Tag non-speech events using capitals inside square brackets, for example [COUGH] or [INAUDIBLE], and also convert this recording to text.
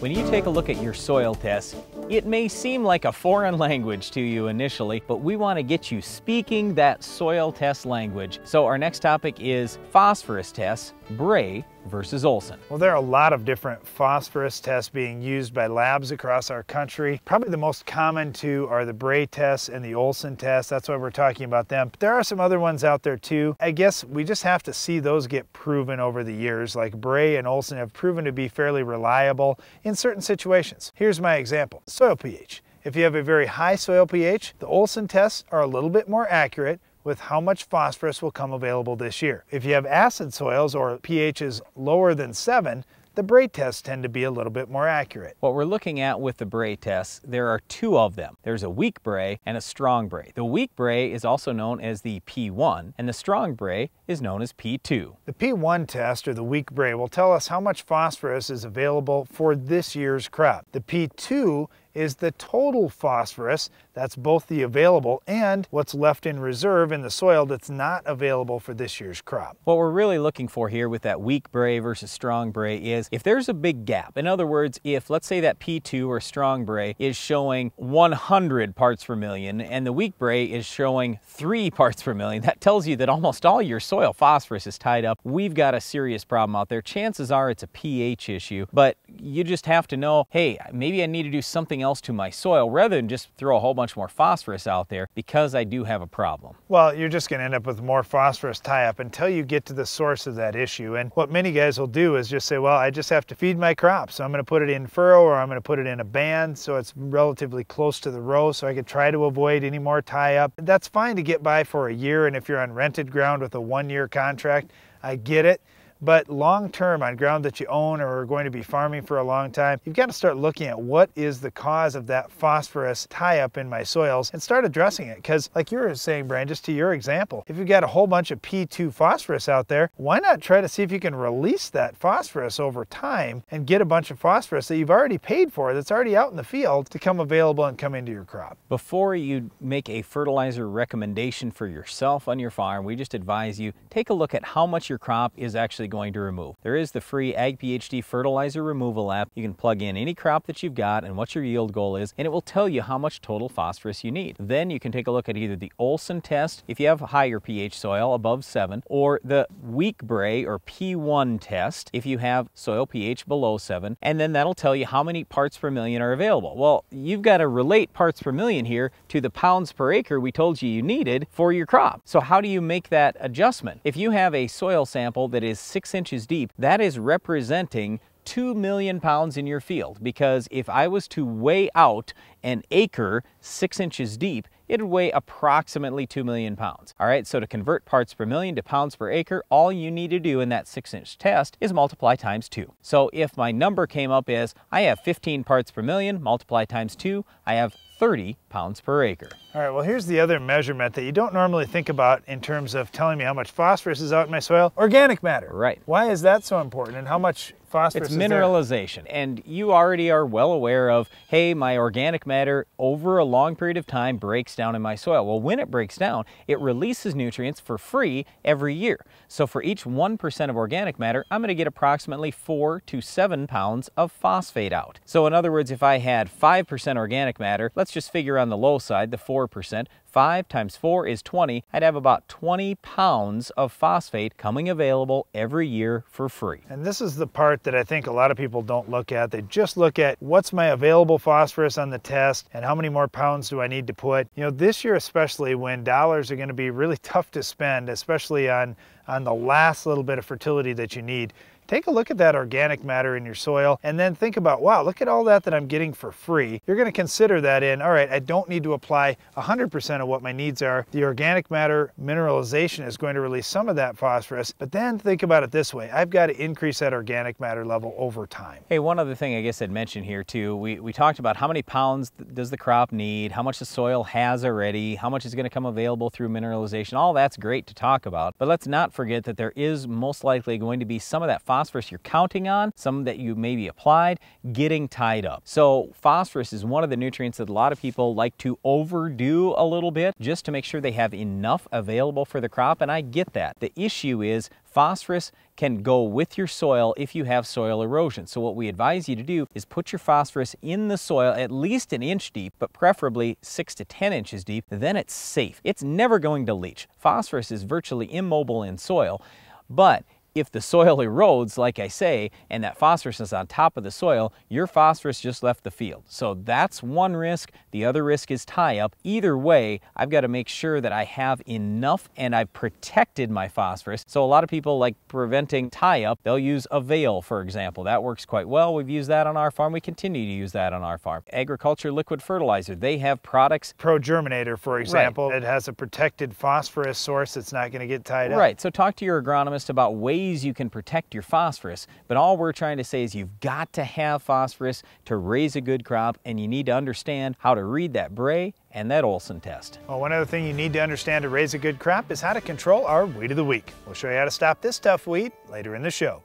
When you take a look at your soil test, it may seem like a foreign language to you initially, but we want to get you speaking that soil test language. So our next topic is phosphorus tests, Bray versus Olsen. Well, there are a lot of different phosphorus tests being used by labs across our country. Probably the most common two are the Bray tests and the Olsen tests. That's why we're talking about them. But there are some other ones out there too. I guess we just have to see those get proven over the years. Like Bray and Olsen have proven to be fairly reliable in certain situations. Here's my example. Soil pH. If you have a very high soil pH, the Olsen tests are a little bit more accurate with how much phosphorus will come available this year. If you have acid soils or pH is lower than 7, the Bray tests tend to be a little bit more accurate. What we're looking at with the Bray tests, there are two of them. There's a weak Bray and a strong Bray. The weak Bray is also known as the P1 and the strong Bray is known as P2. The P1 test or the weak Bray will tell us how much phosphorus is available for this year's crop. The P2 is the total phosphorus. That's both the available and what's left in reserve in the soil that's not available for this year's crop. What we're really looking for here with that weak bray versus strong bray is if there's a big gap. In other words, if let's say that P2 or strong bray is showing 100 parts per million and the weak bray is showing 3 [LAUGHS] parts per million, that tells you that almost all your soil phosphorus is tied up. We've got a serious problem out there. Chances are it's a pH issue, but you just have to know, hey, maybe I need to do something else to my soil rather than just throw a whole bunch more phosphorus out there because I do have a problem. Well, you're just going to end up with more phosphorus tie up until you get to the source of that issue. And what many guys will do is just say, well, I just have to feed my crop. So I'm going to put it in furrow or I'm going to put it in a band so it's relatively close to the row so I can try to avoid any more tie up. That's fine to get by for a year. And if you're on rented ground with a one year contract, I get it. But long term on ground that you own or are going to be farming for a long time, you've got to start looking at what is the cause of that phosphorus tie up in my soils and start addressing it. Because like you were saying, Brian, just to your example, if you've got a whole bunch of P2 phosphorus out there, why not try to see if you can release that phosphorus over time and get a bunch of phosphorus that you've already paid for that's already out in the field to come available and come into your crop. Before you make a fertilizer recommendation for yourself on your farm, we just advise you take a look at how much your crop is actually going to remove. There is the free Ag PhD fertilizer removal app. You can plug in any crop that you've got and what your yield goal is, and it will tell you how much total phosphorus you need. Then you can take a look at either the Olsen test, if you have higher pH soil above 7, or the weak Bray or P1 test, if you have soil pH below 7, and then that'll tell you how many parts per million are available. Well, you've got to relate parts per million here to the pounds per acre we told you you needed for your crop. So how do you make that adjustment? If you have a soil sample that is 6 inches inches deep, that is representing 2 million pounds in your field. Because if I was to weigh out an acre six inches deep, it would weigh approximately 2 million pounds. All right, so to convert parts per million to pounds per acre, all you need to do in that six inch test is multiply times two. So if my number came up as I have 15 parts per million, multiply times two, I have 30 pounds per acre. All right, well here's the other measurement that you don't normally think about in terms of telling me how much phosphorus is out in my soil. Organic matter. Right. Why is that so important and how much phosphorus It's mineralization. And you already are well aware of, hey, my organic matter over a long period of time breaks down in my soil. Well, when it breaks down, it releases nutrients for free every year. So for each 1% of organic matter, I'm going to get approximately 4 to 7 pounds of phosphate out. So in other words, if I had 5% organic matter, let's just figure on the low side, the 4%, 5 times 4 is 20. I'd have about 20 pounds of phosphate coming available every year for free. And this is the part that I think a lot of people don't look at. They just look at what's my available phosphorus on the test and how many more pounds do I need to put. You know, this year especially when dollars are going to be really [LAUGHS] tough to spend, especially on, on the last little bit of fertility that you need, Take a look at that organic matter in your soil and then think about, wow, look at all that that I'm getting for free. You're gonna consider that in, all right, I don't need to apply 100% of what my needs are. The organic matter mineralization is going to release some of that phosphorus, but then think about it this way. I've got to increase that organic matter level over time. Hey, one other thing I guess I'd mention here too, we, we talked about how many pounds does the crop need, how much the soil has already, how much is gonna come available through mineralization. All that's great to talk about, but let's not forget that there is most likely going to be some of that phosphorus phosphorus you're counting on, some that you maybe applied, getting tied up. So phosphorus is one of the nutrients that a lot of people like to overdo a little bit just to make sure they have enough available for the crop, and I get that. The issue is Phosphorus can go with your soil if you have soil erosion. So what we advise you to do is put your phosphorus in the soil at least an inch deep, but preferably six to 10 inches deep. Then it's safe. It's never going to leach. Phosphorus is virtually immobile in soil, but if the soil erodes, like I say, and that phosphorus is on top of the soil, your phosphorus just left the field. So that's one risk. The other risk is tie up. Either way, I've got to make sure that I have enough and I've protected my phosphorus. So a lot of people like preventing tie up, they'll use Avail, for example. That works quite well. We've used that on our farm. We continue to use that on our farm. Agro-Culture liquid fertilizer, they have products. Pro Germinator, for example, right. it has a protected phosphorus source that's not going to get tied up. Right. So talk to your agronomist about ways ways you can protect your phosphorus, but all we're trying to say is you've got to have phosphorus to raise a good crop and you need to understand how to read that Bray and that Olsen test. Well, one other thing you need to understand to raise a good crop is how to control our weed of the week. We'll show you how to stop this tough weed later in the show.